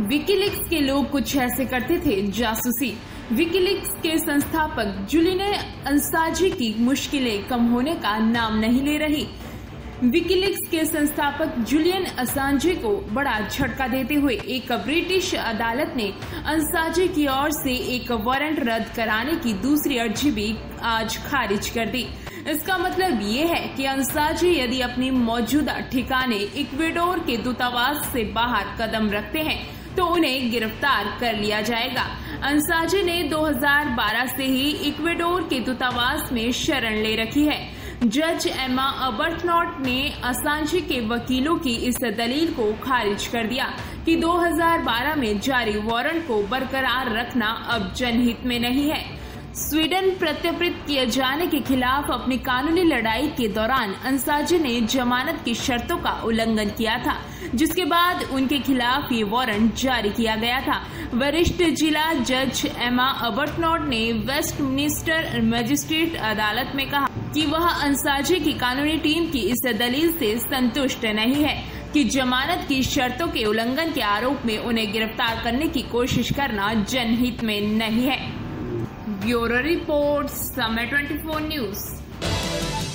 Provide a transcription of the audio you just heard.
WikiLeaks के लोग कुछ ऐसे करते थे, जासूसी। विकीलिक्स के संस्थापक जुलियन अंसाजी की मुश्किलें कम होने का नाम नहीं ले रही। विकीलिक्स के संस्थापक जुलियन असांजे को बड़ा झटका देते हुए एक ब्रिटिश अदालत ने अंसाजे की ओर से एक वारंट रद्द कराने की दूसरी अर्जी भी आज खारिज कर दी। इसका मतलब ये है कि अंसाजी यदि अपनी मौजूदा ठिकाने इक्वेडोर के दूतावास से बाहर कदम रखते हैं तो उन्हें गिरफ़्तार कर लिया जाएगा। अंसाजी ने 2012 से ही इक्वेडोर के दूतावास में शरण ले रखी है। जज एमा अबर्टनॉट ने असांजे के वकीलों की इस दलील को खारिज कर दिया कि 2012 में जारी वारंट को बरकरार रखना अब जनहित में नहीं है। स्वीडन प्रत्यर्पित किए जाने के खिलाफ अपनी कानूनी लड़ाई के दौरान अंसाजी ने जमानत की शर्तों का उल्लंघन किया था, जिसके बाद उनके खिलाफ ये वारंट जारी किया गया था। वरिष्ठ जिला जज एमा अबर्टनॉट ने वेस्ट मिनिस्टर मजिस्ट्रेट अदालत में कहा कि वह अंसाजी की कानूनी टीम की इस दलील से संतुष्ट नहीं है कि जमानत की शर्तों के उल्लंघन के आरोप में उन्हें गिरफ़्तार करने की कोशिश करना जनहित में नहीं है। Bureau reports Summer 24 News.